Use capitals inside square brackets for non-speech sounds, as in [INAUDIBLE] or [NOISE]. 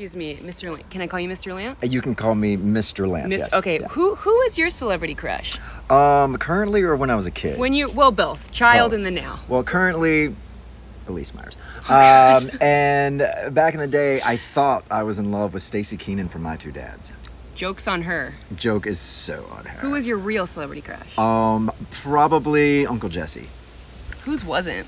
excuse me, Mr. Lance. Can I call you Mr. Lance? Uh, you can call me Mr. Lance. Mr. yes. Okay, Yeah. who was your celebrity crush? Um, currently or when I was a kid? When you well both, child and the now. Well, currently, Elyse Myers. Um, [LAUGHS] and back in the day, I thought I was in love with Staci Keanan from My Two Dads. Jokes on her. Joke is so on her. Who was your real celebrity crush? Um, probably Uncle Jesse. Whose wasn't?